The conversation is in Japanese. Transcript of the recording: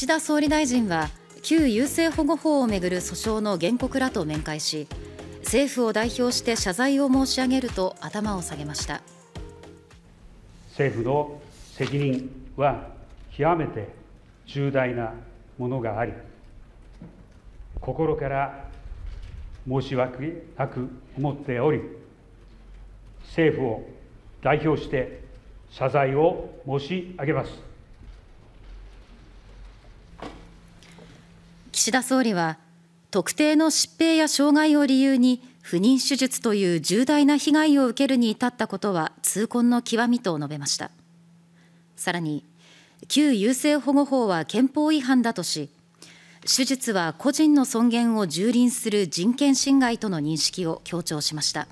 岸田総理大臣は旧優生保護法をめぐる訴訟の原告らと面会し政府を代表して謝罪を申し上げると頭を下げました。政府の責任は極めて重大なものがあり心から申し訳なく思っており政府を代表して謝罪を申し上げます。岸田総理は特定の疾病や障害を理由に不妊手術という重大な被害を受けるに至ったことは痛恨の極みと述べました。さらに旧優生保護法は憲法違反だとし手術は個人の尊厳を蹂躙する人権侵害との認識を強調しました。